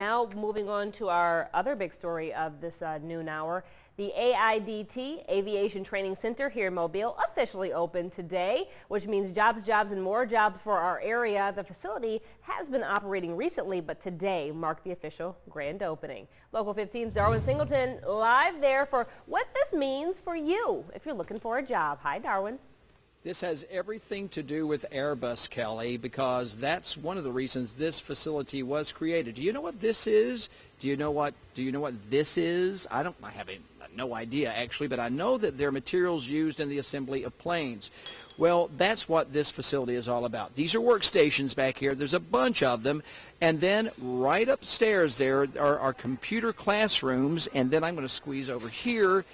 Now moving on to our other big story of this uh, noon hour. The AIDT Aviation Training Center here in Mobile officially opened today, which means jobs, jobs, and more jobs for our area. The facility has been operating recently, but today marked the official grand opening. Local 15's Darwin Singleton live there for what this means for you if you're looking for a job. Hi, Darwin. This has everything to do with Airbus, Kelly, because that's one of the reasons this facility was created. Do you know what this is? Do you know what do you know what this is? I don't I have a, no idea actually, but I know that they're materials used in the assembly of planes. Well, that's what this facility is all about. These are workstations back here. There's a bunch of them. And then right upstairs there are, are computer classrooms. And then I'm going to squeeze over here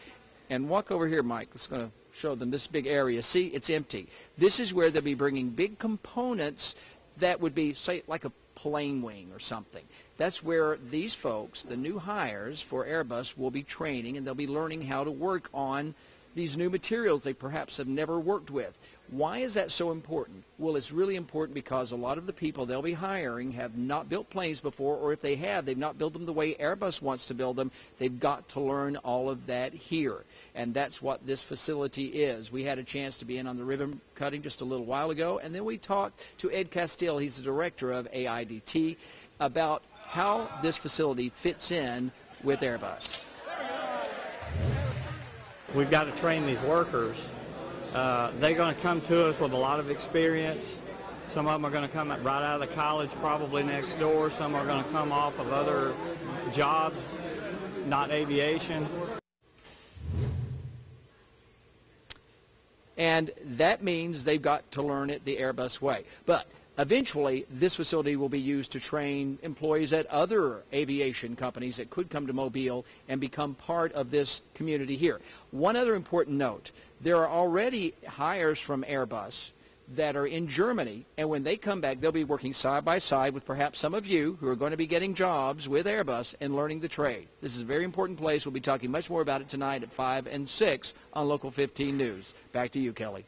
and walk over here, Mike. It's going to show them this big area. See, it's empty. This is where they'll be bringing big components that would be, say, like a plane wing or something. That's where these folks, the new hires for Airbus, will be training and they'll be learning how to work on these new materials they perhaps have never worked with. Why is that so important? Well, it's really important because a lot of the people they'll be hiring have not built planes before, or if they have, they've not built them the way Airbus wants to build them. They've got to learn all of that here, and that's what this facility is. We had a chance to be in on the ribbon cutting just a little while ago, and then we talked to Ed Castile, he's the director of AIDT, about how this facility fits in with Airbus. We've got to train these workers. Uh, they're going to come to us with a lot of experience. Some of them are going to come right out of the college, probably next door. Some are going to come off of other jobs, not aviation. And that means they've got to learn it the Airbus way. But Eventually, this facility will be used to train employees at other aviation companies that could come to Mobile and become part of this community here. One other important note, there are already hires from Airbus that are in Germany, and when they come back, they'll be working side by side with perhaps some of you who are going to be getting jobs with Airbus and learning the trade. This is a very important place. We'll be talking much more about it tonight at 5 and 6 on Local 15 News. Back to you, Kelly.